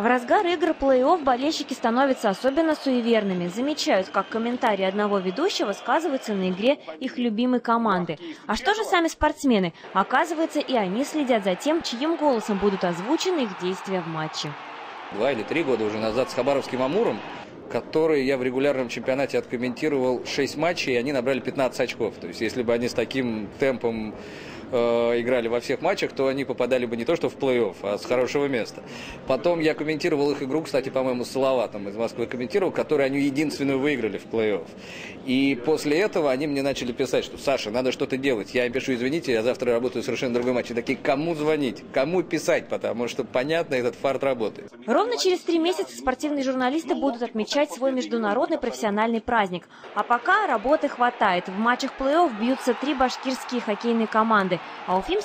В разгар игр плей-офф болельщики становятся особенно суеверными. Замечают, как комментарии одного ведущего сказываются на игре их любимой команды. А что же сами спортсмены? Оказывается, и они следят за тем, чьим голосом будут озвучены их действия в матче. Два или три года уже назад с Хабаровским «Амуром», который я в регулярном чемпионате откомментировал 6 матчей, и они набрали 15 очков. То есть если бы они с таким темпом э, играли во всех матчах, то они попадали бы не то что в плей-офф, а с хорошего места. Потом я комментировал их игру, кстати, по-моему, с Салаватом из Москвы комментировал, которую они единственную выиграли в плей-офф. И после этого они мне начали писать, что Саша, надо что-то делать. Я пишу, извините, я завтра работаю совершенно другой матч. Такие, кому звонить, кому писать, потому что, понятно, этот фарт работает. Ровно через три месяца спортивные журналисты будут отмечать свой международный профессиональный праздник. А пока работы хватает. В матчах плей-офф бьются три башкирские хоккейные команды, а уфимский